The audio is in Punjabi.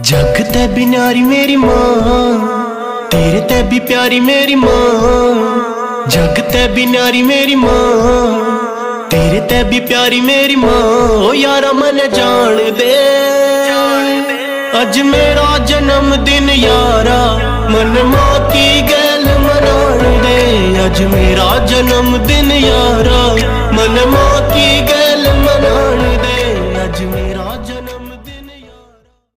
ਜੱਗ ਤੇ ਬਿਨਾਰੀ ਮੇਰੀ ਮਾਂ, ਤੇਰੇ ਤੇ ਵੀ ਪਿਆਰੀ ਮੇਰੀ ਮਾਂ। ਜੱਗ ਤੇ ਬਿਨਾਰੀ ਮੇਰੀ ਮਾਂ, ਤੇਰੇ ਤੇ ਵੀ ਪਿਆਰੀ ਮੇਰੀ ਮਾਂ। ਓ ਯਾਰਾ ਮਨ ਜਾਣ ਦੇ, ਅੱਜ ਮੇਰਾ ਜਨਮ ਦਿਨ ਯਾਰਾ। ਮਨ ਮਾਂ ਕੀ ਗੱਲ ਮਨਾਉਣ ਦੇ, ਅੱਜ ਮੇਰਾ ਜਨਮ ਦਿਨ ਯਾਰਾ। ਮਨ ਮਾਂ